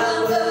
love.